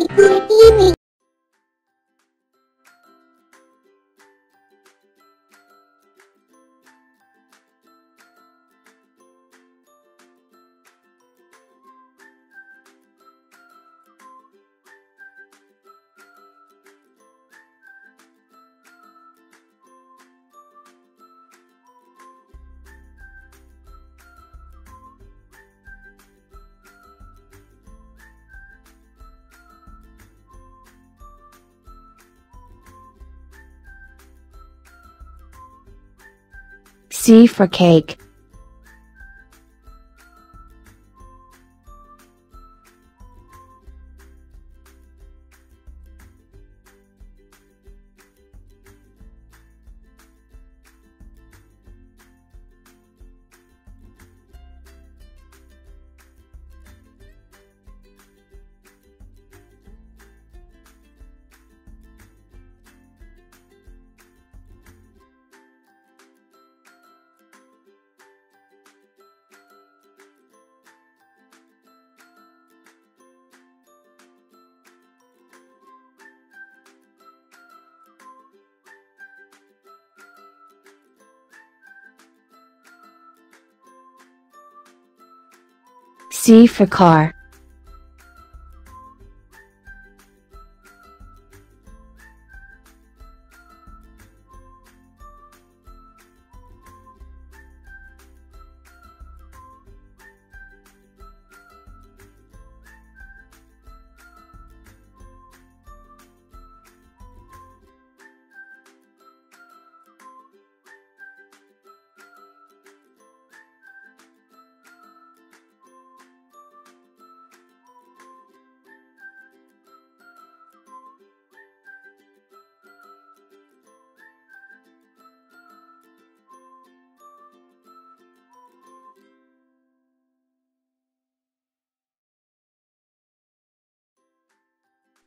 你为第一名 C for cake. C for car.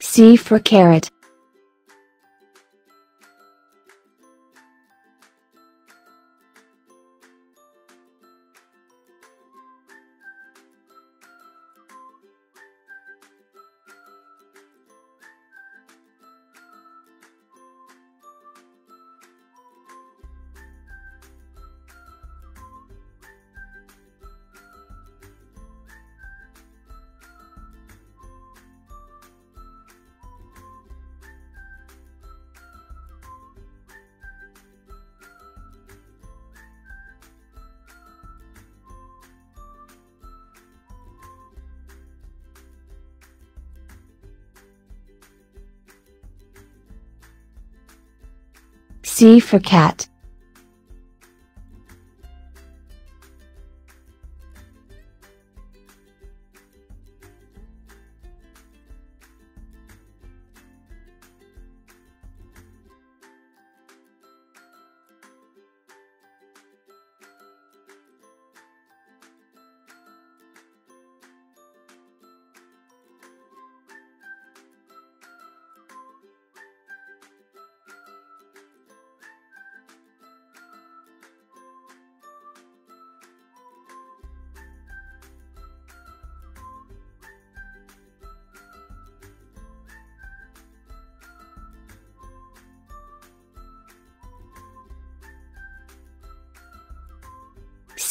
C for carrot. C for cat.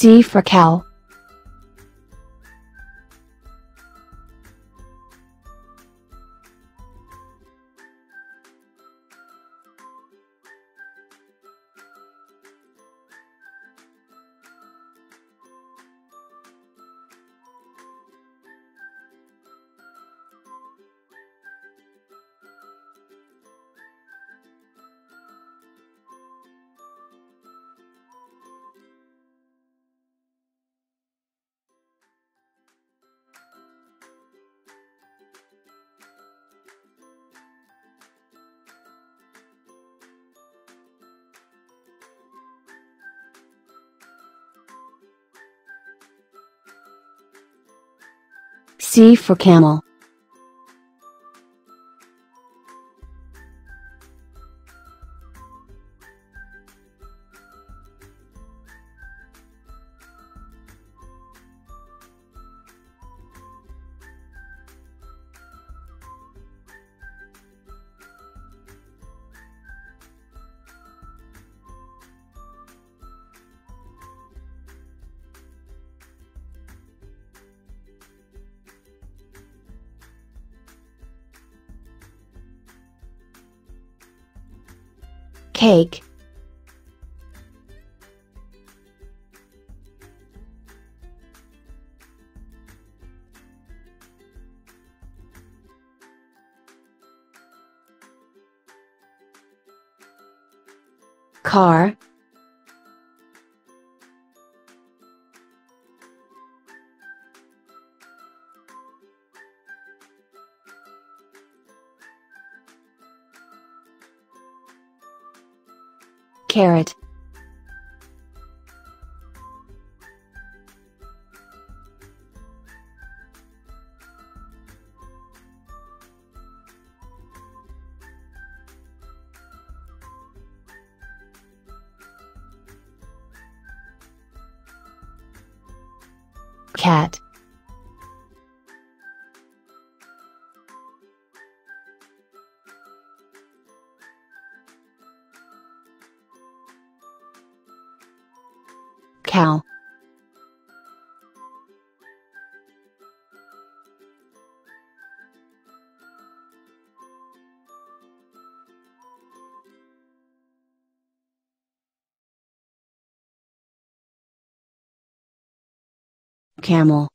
C for cow. C for camel. Cake. Car. Carrot. Cat. Cow. Camel.